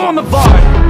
pieces